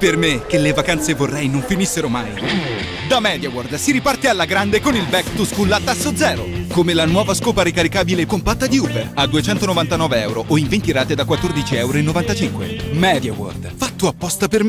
Per me, che le vacanze vorrei non finissero mai. Da MediaWorld si riparte alla grande con il Back to School a tasso zero. Come la nuova scopa ricaricabile compatta di Uber a 299 euro o in 20 rate da 14,95 euro. MediaWorld, fatto apposta per me.